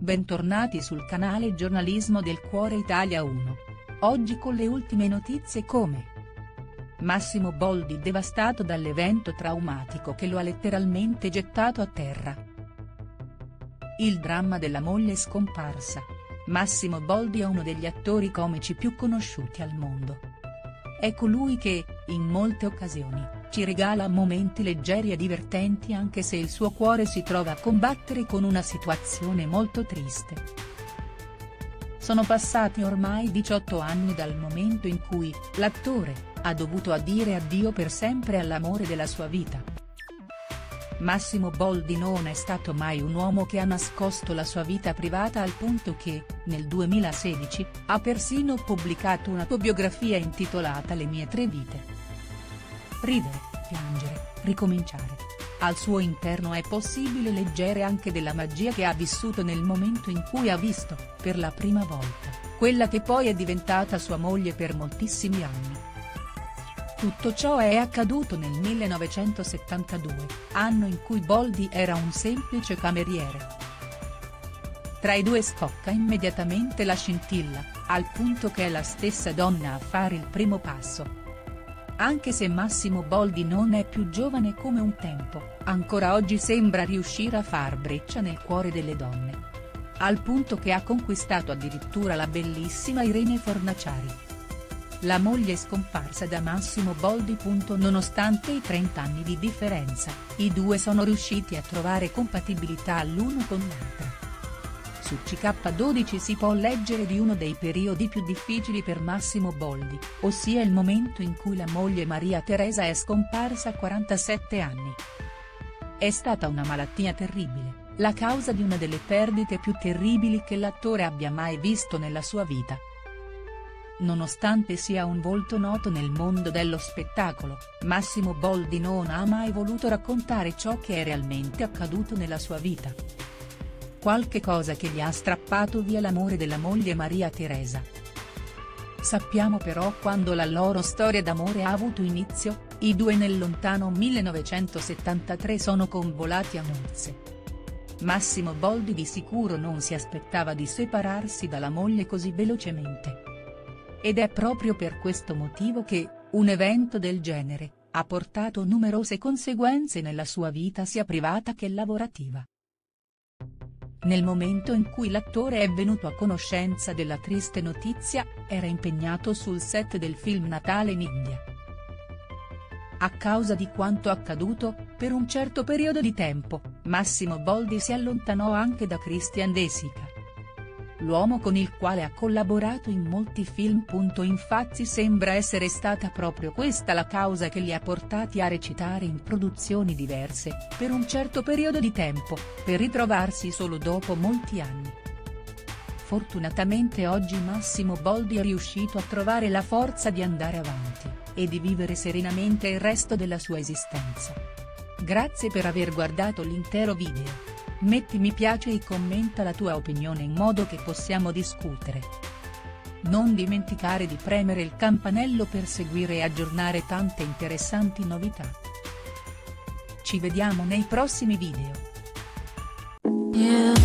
bentornati sul canale Giornalismo del Cuore Italia 1. Oggi con le ultime notizie come Massimo Boldi devastato dall'evento traumatico che lo ha letteralmente gettato a terra. Il dramma della moglie scomparsa. Massimo Boldi è uno degli attori comici più conosciuti al mondo. È colui che, in molte occasioni, ci regala momenti leggeri e divertenti anche se il suo cuore si trova a combattere con una situazione molto triste. Sono passati ormai 18 anni dal momento in cui, l'attore, ha dovuto adire addio per sempre all'amore della sua vita. Massimo Boldi non è stato mai un uomo che ha nascosto la sua vita privata al punto che, nel 2016, ha persino pubblicato una biografia intitolata Le mie tre vite ridere, piangere, ricominciare. Al suo interno è possibile leggere anche della magia che ha vissuto nel momento in cui ha visto, per la prima volta, quella che poi è diventata sua moglie per moltissimi anni. Tutto ciò è accaduto nel 1972, anno in cui Boldi era un semplice cameriere. Tra i due scocca immediatamente la scintilla, al punto che è la stessa donna a fare il primo passo, anche se Massimo Boldi non è più giovane come un tempo, ancora oggi sembra riuscire a far breccia nel cuore delle donne. Al punto che ha conquistato addirittura la bellissima Irene Fornaciari. La moglie scomparsa da Massimo Boldi. Nonostante i 30 anni di differenza, i due sono riusciti a trovare compatibilità l'uno con l'altra. Su CK12 si può leggere di uno dei periodi più difficili per Massimo Boldi, ossia il momento in cui la moglie Maria Teresa è scomparsa a 47 anni. È stata una malattia terribile, la causa di una delle perdite più terribili che l'attore abbia mai visto nella sua vita. Nonostante sia un volto noto nel mondo dello spettacolo, Massimo Boldi non ha mai voluto raccontare ciò che è realmente accaduto nella sua vita qualche cosa che gli ha strappato via l'amore della moglie Maria Teresa. Sappiamo però quando la loro storia d'amore ha avuto inizio, i due nel lontano 1973 sono convolati a nozze. Massimo Boldi di sicuro non si aspettava di separarsi dalla moglie così velocemente. Ed è proprio per questo motivo che, un evento del genere, ha portato numerose conseguenze nella sua vita sia privata che lavorativa. Nel momento in cui l'attore è venuto a conoscenza della triste notizia, era impegnato sul set del film Natale in India. A causa di quanto accaduto, per un certo periodo di tempo, Massimo Boldi si allontanò anche da Christian De Sica l'uomo con il quale ha collaborato in molti film. Infatti sembra essere stata proprio questa la causa che li ha portati a recitare in produzioni diverse, per un certo periodo di tempo, per ritrovarsi solo dopo molti anni. Fortunatamente oggi Massimo Boldi è riuscito a trovare la forza di andare avanti, e di vivere serenamente il resto della sua esistenza. Grazie per aver guardato l'intero video. Metti mi piace e commenta la tua opinione in modo che possiamo discutere. Non dimenticare di premere il campanello per seguire e aggiornare tante interessanti novità. Ci vediamo nei prossimi video. Yeah.